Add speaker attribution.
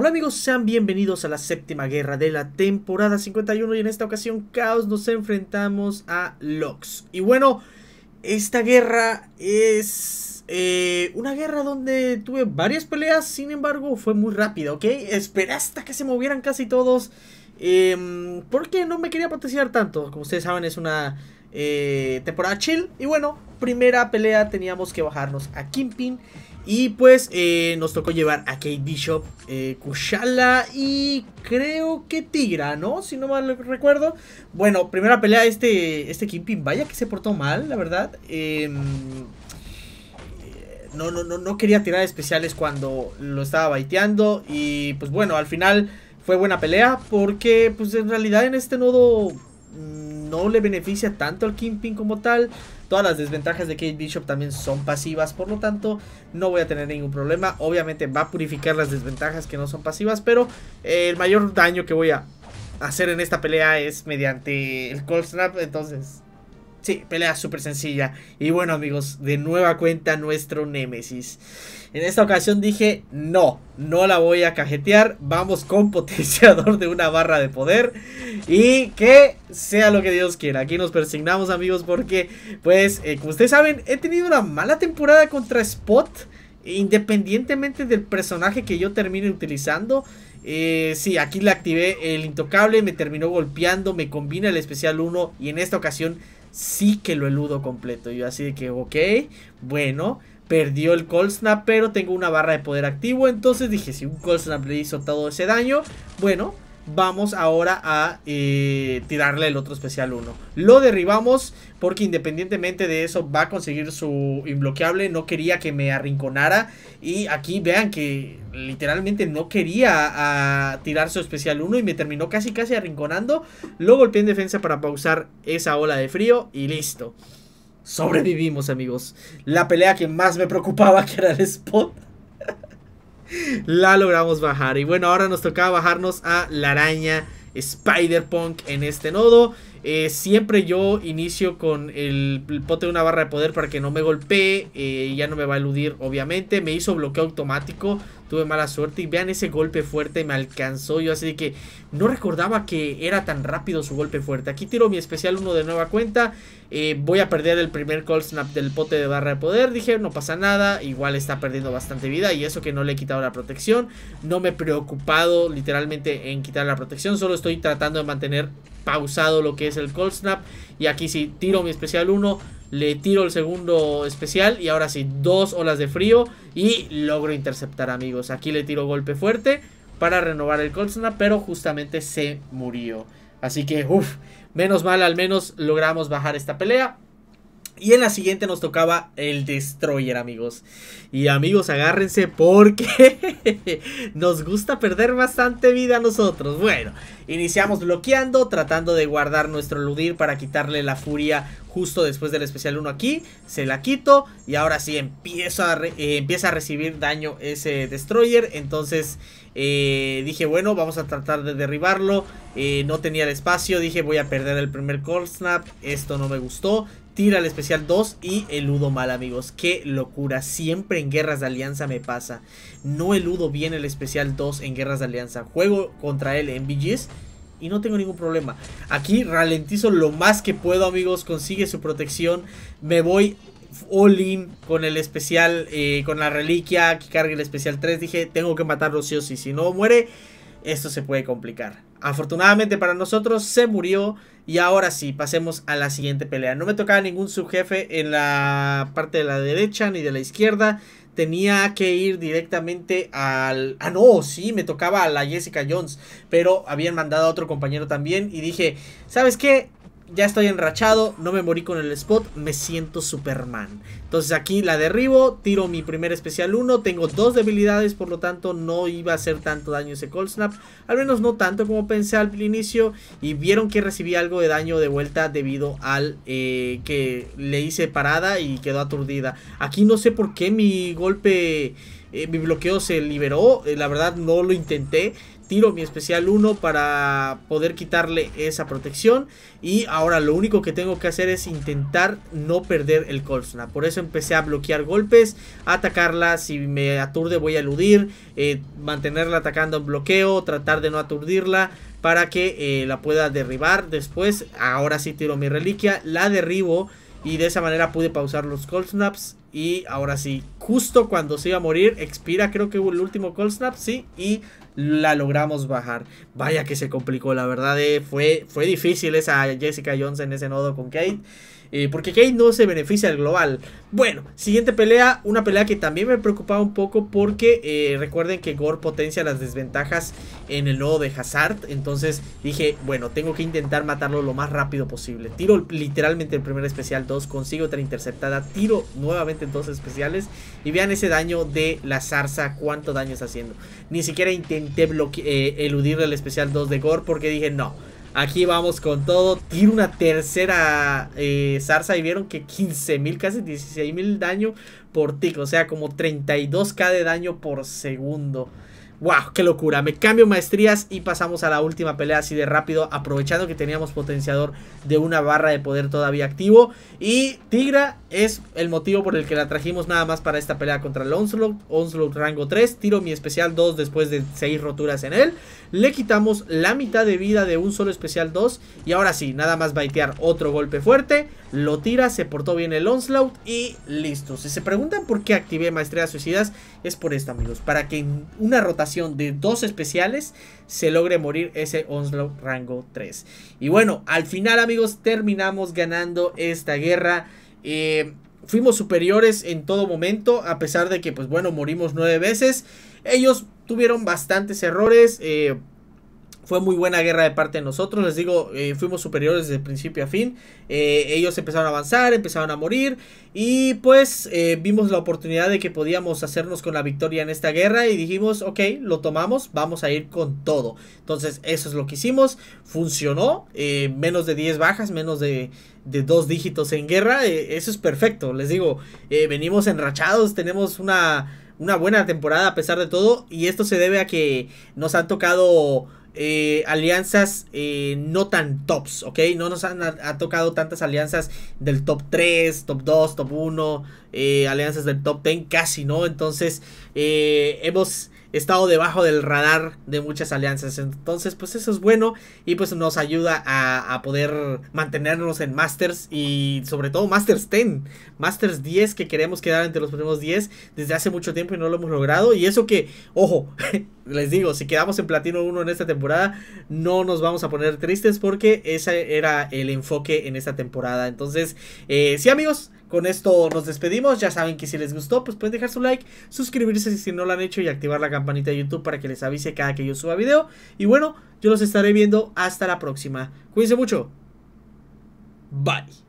Speaker 1: Hola amigos, sean bienvenidos a la séptima guerra de la temporada 51 y en esta ocasión Caos nos enfrentamos a Lox. Y bueno, esta guerra es eh, una guerra donde tuve varias peleas, sin embargo fue muy rápida, ¿ok? Esperé hasta que se movieran casi todos eh, porque no me quería potenciar tanto, como ustedes saben es una eh, temporada chill. Y bueno, primera pelea teníamos que bajarnos a Kimpin. Y pues eh, nos tocó llevar a Kate Bishop, eh, Kushala y creo que Tigra, ¿no? Si no mal recuerdo. Bueno, primera pelea, este, este Kimpin, vaya que se portó mal, la verdad. Em, no, no, no, no quería tirar especiales cuando lo estaba baiteando. Y pues bueno, al final fue buena pelea porque pues en realidad en este nodo mm, no le beneficia tanto al Kimpin como tal. Todas las desventajas de Kate Bishop también son pasivas, por lo tanto no voy a tener ningún problema. Obviamente va a purificar las desventajas que no son pasivas, pero eh, el mayor daño que voy a hacer en esta pelea es mediante el Cold Snap, entonces... Sí, pelea súper sencilla. Y bueno amigos, de nueva cuenta nuestro Némesis. En esta ocasión dije, no, no la voy a cajetear. Vamos con potenciador de una barra de poder. Y que sea lo que Dios quiera. Aquí nos persignamos amigos porque, pues, eh, como ustedes saben, he tenido una mala temporada contra Spot. Independientemente del personaje que yo termine utilizando. Eh, sí, aquí le activé el intocable, me terminó golpeando, me combina el especial 1 y en esta ocasión sí que lo eludo completo. Yo así de que, ok, bueno, perdió el Cold Snap, pero tengo una barra de poder activo. Entonces dije, si un Cold Snap le hizo todo ese daño, bueno, vamos ahora a eh, tirarle el otro especial 1. Lo derribamos porque independientemente de eso va a conseguir su inbloqueable. No quería que me arrinconara. Y aquí vean que literalmente no quería tirar su especial 1 y me terminó casi casi arrinconando. Lo golpeé en defensa para pausar esa ola de frío y listo. Sobrevivimos amigos. La pelea que más me preocupaba que era el spot la logramos bajar. Y bueno, ahora nos tocaba bajarnos a la araña Spider-Punk en este nodo. Eh, siempre yo inicio con el, pote de una barra de poder para que no me golpee. Eh, ya no me va a eludir, obviamente. Me hizo bloqueo automático. Tuve mala suerte. Y vean ese golpe fuerte. Me alcanzó. Yo así que no recordaba que era tan rápido su golpe fuerte. Aquí tiro mi especial 1 de nueva cuenta. Eh, voy a perder el primer call snap del pote de barra de poder. Dije, no pasa nada. Igual está perdiendo bastante vida. Y eso que no le he quitado la protección. No me he preocupado literalmente en quitar la protección. Solo estoy tratando de mantener pausado lo que es el cold snap. Y aquí sí, tiro mi especial 1, le tiro el segundo especial y ahora sí, dos olas de frío y logro interceptar amigos. Aquí le tiro golpe fuerte para renovar el cold pero justamente se murió. Así que, uff, menos mal al menos logramos bajar esta pelea. Y en la siguiente nos tocaba el Destroyer, amigos. Y amigos, agárrense porque nos gusta perder bastante vida a nosotros. Bueno, iniciamos bloqueando, tratando de guardar nuestro eludir para quitarle la furia justo después del especial 1 aquí. Se la quito y ahora sí a eh, empieza a recibir daño ese Destroyer. Entonces eh, dije, bueno, vamos a tratar de derribarlo. Eh, no tenía el espacio, dije voy a perder el primer Cold Snap. Esto no me gustó tira el especial 2 y eludo mal amigos. Qué locura, siempre en guerras de alianza me pasa. No eludo bien el especial 2 en guerras de alianza. Juego contra él en BGs y no tengo ningún problema. Aquí ralentizo lo más que puedo amigos, consigue su protección. Me voy all in con el especial, eh, con la reliquia que cargue el especial 3. Dije, tengo que matarlo sí o sí. Si no muere, esto se puede complicar. Afortunadamente para nosotros se murió y ahora sí, pasemos a la siguiente pelea. No me tocaba ningún subjefe en la parte de la derecha ni de la izquierda. Tenía que ir directamente al... Ah, no, sí, me tocaba a la Jessica Jones. Pero habían mandado a otro compañero también. Y dije, ¿sabes qué? Ya estoy enrachado, no me morí con el spot, me siento Superman. Entonces aquí la derribo, tiro mi primer especial 1, tengo dos debilidades, por lo tanto no iba a hacer tanto daño ese Cold Snap. Al menos no tanto como pensé al inicio. Y vieron que recibí algo de daño de vuelta debido al eh, que le hice parada y quedó aturdida. Aquí no sé por qué mi golpe eh, mi bloqueo se liberó. Eh, la verdad no lo intenté. Tiro mi especial 1 para poder quitarle esa protección. Y ahora lo único que tengo que hacer es intentar no perder el Cold Snap. Por eso empecé a bloquear golpes, a atacarla. Si me aturde voy a eludir. Eh, mantenerla atacando en bloqueo. Tratar de no aturdirla para que la pueda derribar. Después, ahora sí tiro mi reliquia. La derribo. Y de esa manera pude pausar los Cold Snaps. Y ahora sí, justo cuando se iba a morir, expira creo que hubo el último Cold Snap, sí, y la logramos bajar. Vaya que se complicó, la verdad, eh, fue, fue difícil esa Jessica Jones en ese nodo con Kate. Eh, porque Kate no se beneficia del global. Bueno, siguiente pelea. Una pelea que también me preocupaba un poco porque eh, recuerden que Gore potencia las desventajas en el nodo de Hazard. Entonces dije, bueno, tengo que intentar matarlo lo más rápido posible. Tiro literalmente el primer especial 2, consigo otra interceptada. Tiro nuevamente dos especiales. Y vean ese daño de la zarza, cuánto daño está haciendo. Ni siquiera intenté eh, eludir el especial 2 de Gore porque dije, no. Aquí vamos con todo. Tiro una tercera eh, zarza y vieron que 15.000, casi 16.000 daño por tick. O sea, como 32k de daño por segundo. ¡Wow! ¡Qué locura! Me cambio maestrías y pasamos a la última pelea así de rápido. Aprovechando que teníamos potenciador de una barra de poder todavía activo. Y Tigra es el motivo por el que la trajimos nada más para esta pelea contra el Onslaught. Onslaught rango 3. Tiro mi especial 2 después de 6 roturas en él. Le quitamos la mitad de vida de un solo especial 2. Y ahora sí, nada más baitear otro golpe fuerte. Lo tira, se portó bien el Onslaught y listo. Si se preguntan por qué activé Maestrías Suicidas, es por esto amigos. Para que en una rotación de dos especiales se logre morir ese Onslaught rango 3. Y bueno, al final amigos terminamos ganando esta guerra. Eh, fuimos superiores en todo momento, a pesar de que pues bueno, morimos nueve veces. Ellos tuvieron bastantes errores. Eh, fue muy buena guerra de parte de nosotros. Les digo, eh, fuimos superiores desde principio a fin. Eh, ellos empezaron a avanzar, empezaron a morir. Y pues eh, vimos la oportunidad de que podíamos hacernos con la victoria en esta guerra. Y dijimos, ok, lo tomamos, vamos a ir con todo. Entonces, eso es lo que hicimos. Funcionó. menos de 10 bajas, menos de, de dos dígitos en guerra. eso es perfecto. Les digo, venimos enrachados, tenemos una una buena temporada a pesar de todo. Y esto se debe a que nos han tocado eh, alianzas eh, no tan tops, ¿ok? No nos han ha, tocado tantas alianzas del top 3, top 2, top 1, eh, alianzas del top 10, casi, ¿no? Entonces, hemos estado debajo del radar de muchas alianzas. Entonces, pues eso es bueno y pues nos ayuda a, poder mantenernos en Masters y sobre todo Masters 10, Masters 10 que queremos quedar entre los primeros 10 desde hace mucho tiempo y no lo hemos logrado. Y eso que, ojo, les digo, si quedamos en Platino 1 en esta temporada, no nos vamos a poner tristes porque ese era el enfoque en esta temporada. Entonces, eh, sí amigos, con esto nos despedimos. Ya saben que si les gustó, pues pueden dejar su like, suscribirse si no lo han hecho y activar la campanita de YouTube para que les avise cada que yo suba video. Y bueno, yo los estaré viendo hasta la próxima. Cuídense mucho. Bye.